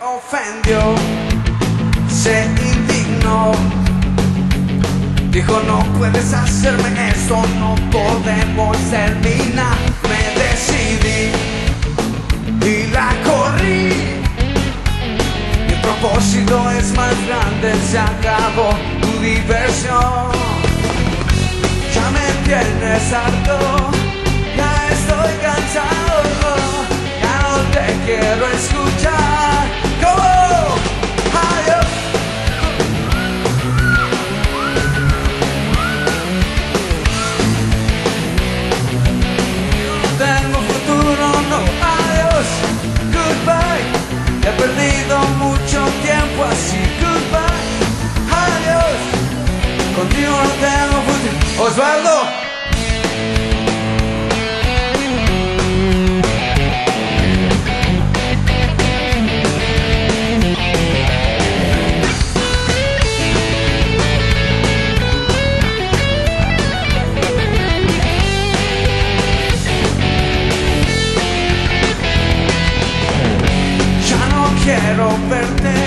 ofendió, se indignó. Dijo no puedes hacerme esto, no podemos terminar. Me decidí y la corrí. Mi propósito es más grande, se acabó tu diversión. Ya me tienes harto, ya estoy cansado, ya no te quiero escuchar. así, goodbye, adiós. Contigo no tengo futuro. Osvaldo. quiero verte